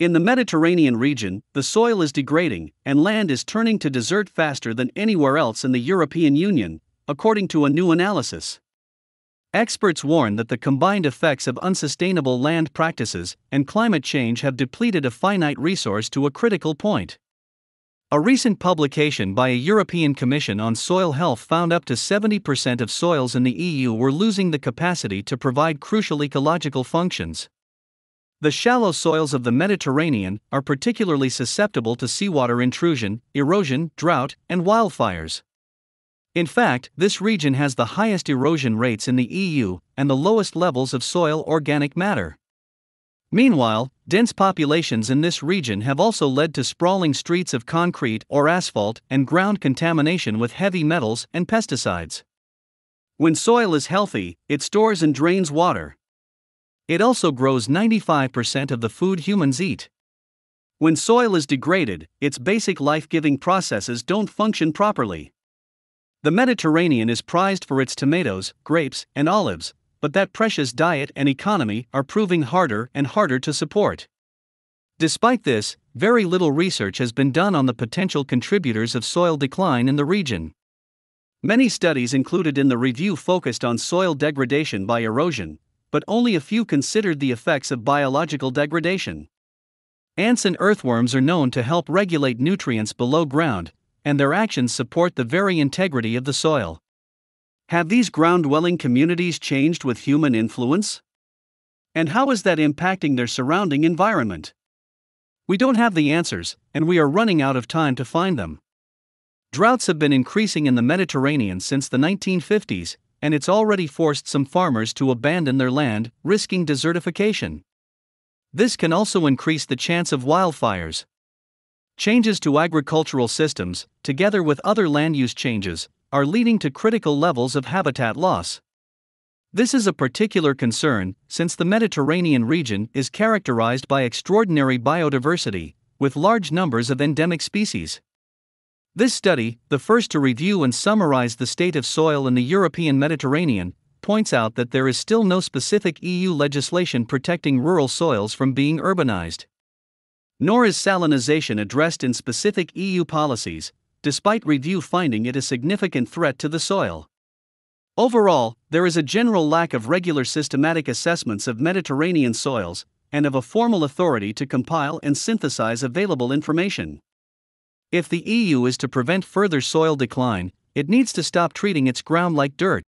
In the Mediterranean region, the soil is degrading, and land is turning to desert faster than anywhere else in the European Union, according to a new analysis. Experts warn that the combined effects of unsustainable land practices and climate change have depleted a finite resource to a critical point. A recent publication by a European Commission on soil health found up to 70% of soils in the EU were losing the capacity to provide crucial ecological functions. The shallow soils of the Mediterranean are particularly susceptible to seawater intrusion, erosion, drought, and wildfires. In fact, this region has the highest erosion rates in the EU and the lowest levels of soil organic matter. Meanwhile, dense populations in this region have also led to sprawling streets of concrete or asphalt and ground contamination with heavy metals and pesticides. When soil is healthy, it stores and drains water. It also grows 95% of the food humans eat. When soil is degraded, its basic life giving processes don't function properly. The Mediterranean is prized for its tomatoes, grapes, and olives, but that precious diet and economy are proving harder and harder to support. Despite this, very little research has been done on the potential contributors of soil decline in the region. Many studies included in the review focused on soil degradation by erosion, but only a few considered the effects of biological degradation. Ants and earthworms are known to help regulate nutrients below ground, and their actions support the very integrity of the soil. Have these ground dwelling communities changed with human influence? And how is that impacting their surrounding environment? We don't have the answers, and we are running out of time to find them. Droughts have been increasing in the Mediterranean since the 1950s, and it's already forced some farmers to abandon their land, risking desertification. This can also increase the chance of wildfires, Changes to agricultural systems, together with other land use changes, are leading to critical levels of habitat loss. This is a particular concern since the Mediterranean region is characterized by extraordinary biodiversity, with large numbers of endemic species. This study, the first to review and summarize the state of soil in the European Mediterranean, points out that there is still no specific EU legislation protecting rural soils from being urbanized nor is salinization addressed in specific EU policies, despite review finding it a significant threat to the soil. Overall, there is a general lack of regular systematic assessments of Mediterranean soils and of a formal authority to compile and synthesize available information. If the EU is to prevent further soil decline, it needs to stop treating its ground like dirt.